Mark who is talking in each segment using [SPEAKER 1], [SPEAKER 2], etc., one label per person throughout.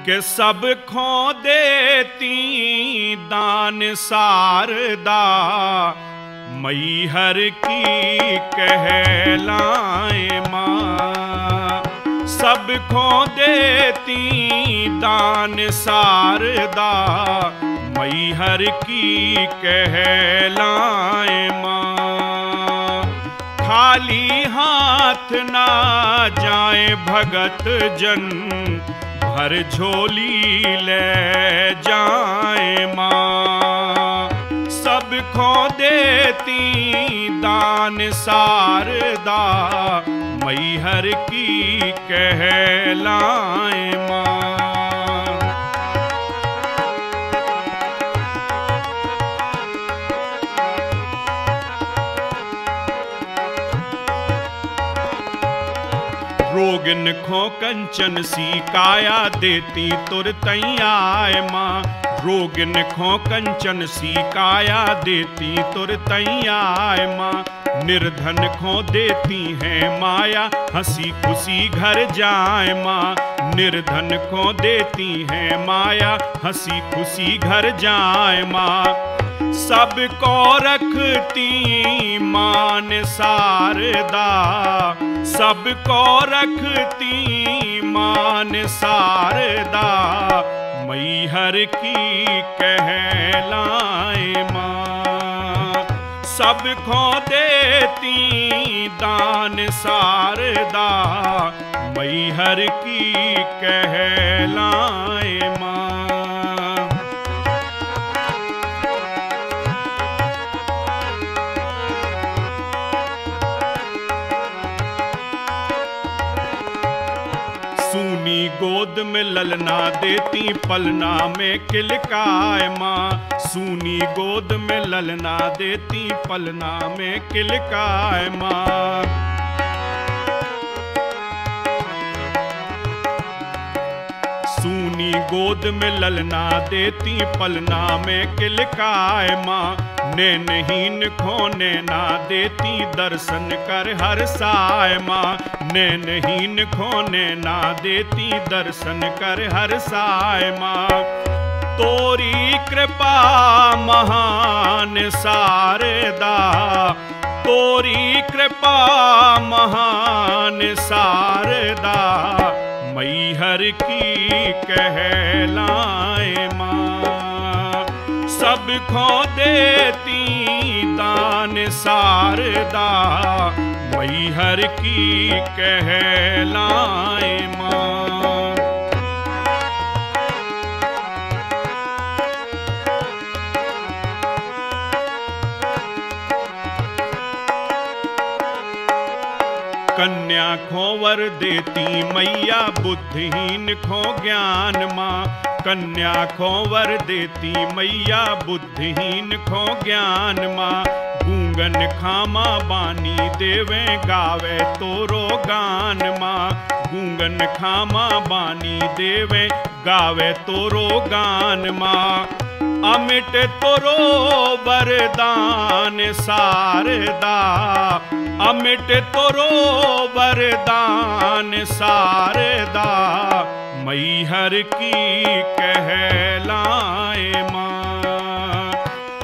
[SPEAKER 1] के सब खो देती दान सारदा। मई हर की कहलाए माँ। सब खो देती दान सारदा। मई हर की कहलाए माँ। खाली हाथ ना जाए भगत जन। भर झोली ले जाए माँ। सब देती दान सारदा मैहर की कहलाए माँ। रोगन खो कंचन सी काया देती तुर तैयाय माँ। रोगन खो कंचन सी काया देती तुर तैयाय माँ। निर्धन खो देती हैं माया, हँसी खुशी घर जाए माँ। निर्धन खो देती हैं माया, हँसी खुशी घर जाए माँ। सबको रखती मान सारदा। सबको रखती मान सारदा मैहर की कहलाए माँ सबको देती दान सारदा मैहर की कहलाए माँ सूनी गोद में ललना देती, पलना में किलकाए माँ। सूनी गोद में ललना देती, पलना में किलकाए माँ। गोद में ललना देती, पलना में किलकाय माँ। ने नहीन खोने ना देती, दर्शन कर हर साय माँ। ने नहीन खोने ना देती, दर्शन कर हर साय माँ। तोरी कृपा महान सारदा। तोरी कृपा महान सारदा। मैहर की कहलाए माँ। सब खो देती दान सारदा मैहर की कहलाए माँ। कन्या खो वर देती मैया बुद्धिहीन खो ज्ञान माँ। कन्या खो वर देती मैया बुद्धिहीन खो ज्ञान माँ। गूंगन खामा बानी देवे गावे तोरो गान माँ। गूंगन खामा बानी देवे गावे तोरो गान माँ। अमिट तोरो वरदान सारदा। अमिट तोरो वरदान सारदा। मैहर की कहलाए माँ।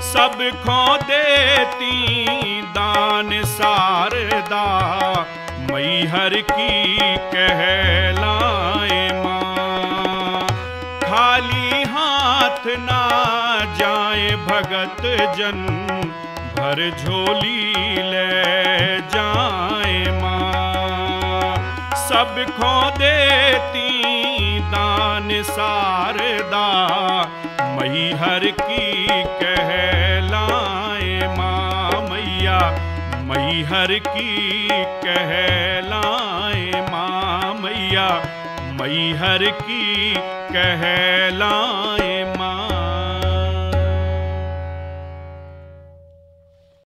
[SPEAKER 1] सब खो देती दान सारदा। मैहर की कहलाए हाथ ना जाए भगत जन, भर झोली ले जाए माँ। सब खो देती दान सारदा, मैहर की कहलाए माँ मैया, मैहर की कहलाए माँ मैया, मैहर की कहलाए